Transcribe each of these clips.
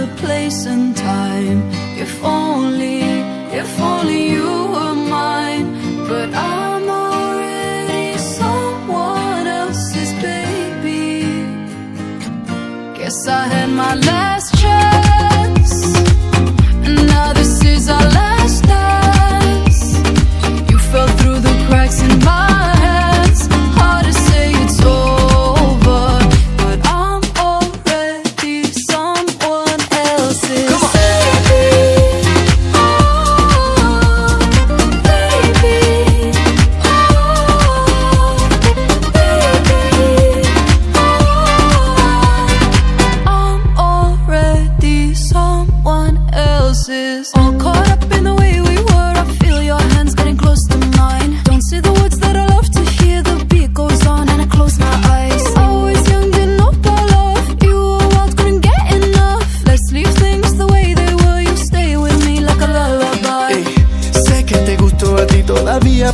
the place and time. If only, if only you.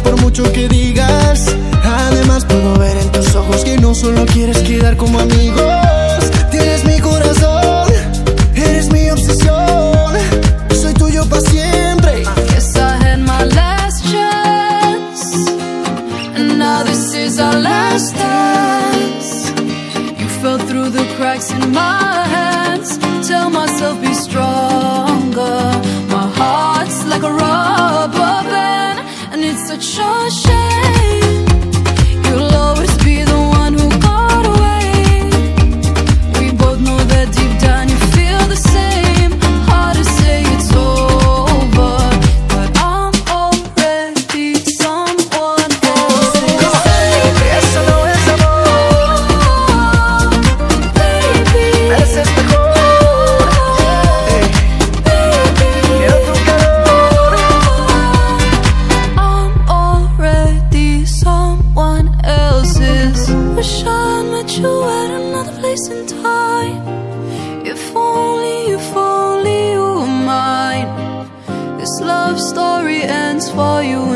Por mucho que digas. Además puedo ver en tus ojos que no solo quieres quedar como amigos. Tienes mi corazón, eres mi obsesión. Soy tuyo para siempre. Guess I had my last chance, and now this is our last dance. You fell through the cracks in my place and time. If only, if only you were mine. This love story ends for you.